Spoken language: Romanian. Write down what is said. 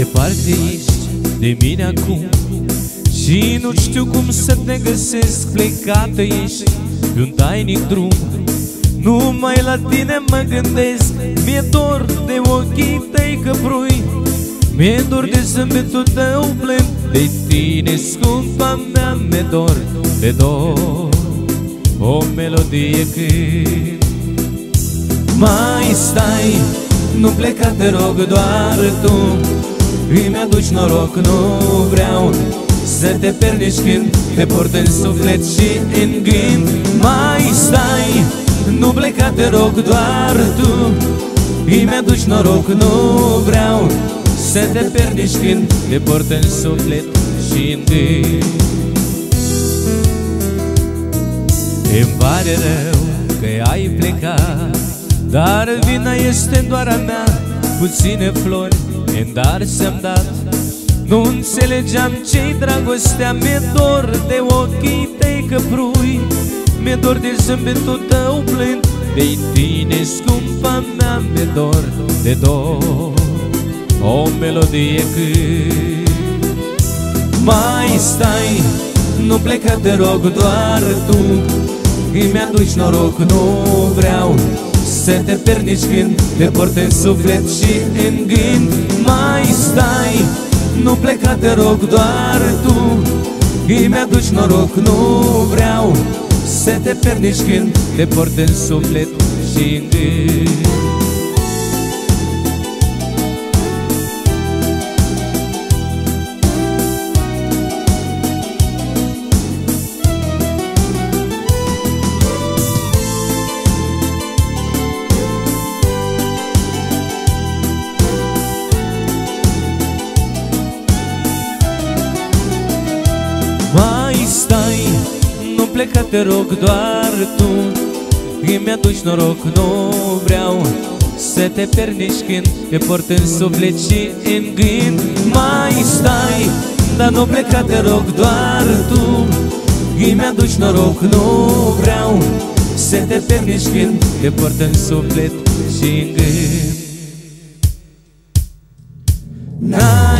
Parcă ești de mine acum. Și nu știu cum să te găsesc Plecată ești pe un tainic drum. Numai la tine mă gândesc Mi-e dor de ochii tăi căprui Mi-e dor de zâmbetul tău plând De tine, scumpa mea, mi-e dor de dor. O melodie când Mai stai, nu pleca, te rog, doar tu Îmi aduci noroc, nu vreau Să te pierd nici când te port în suflet și în gând. Mai stai, nu pleca, te rog, doar tu. Îmi aduci noroc, nu vreau Să te pierd nici când te port în suflet și în gând. Îmi pare rău că ai plecat Dar vina este doar a mea Puține flori în dar ți-am dat. Nu înțelegeam ce-i dragostea. Mi-e dor de ochii tăi căprui Mi-e dor de zâmbetul tău plând de tine, scumpa mea, mi-e dor de dor. O melodie cât Mai stai, nu pleca, te rog, doar tu. Îmi aduci noroc, nu vreau Să te pierd nici când te port în suflet și în gând Mai stai, nu pleca, te rog, doar tu. Îmi aduci noroc, nu vreau Să te pierd nici când te port în suflet și în gând pleca, te rog, doar tu. Îmi aduci noroc, nu vreau Să te pierd nici când Te port în suflet și în gând. Mai stai, dar nu pleca, te rog, doar tu. Îmi aduci noroc, nu vreau Să te pierd nici când Te port în suflet și în gând. Na